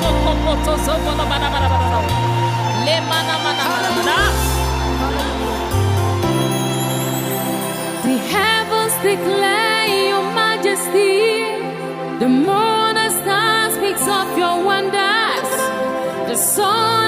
Sokopoto zobolobalabala. The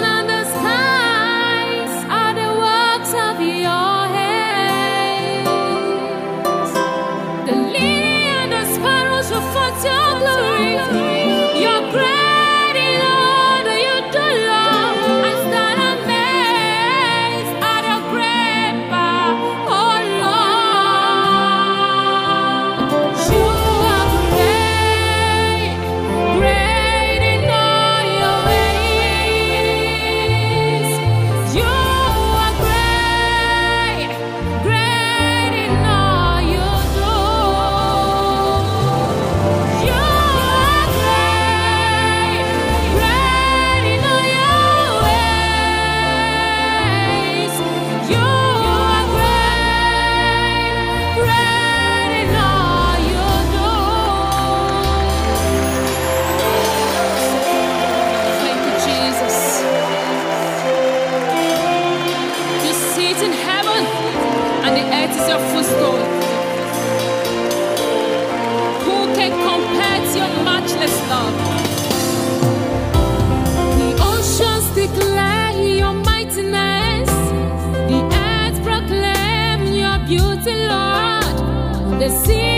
Who can compare to your matchless love? The oceans declare your mightiness, the earth proclaim your beauty, Lord. The sea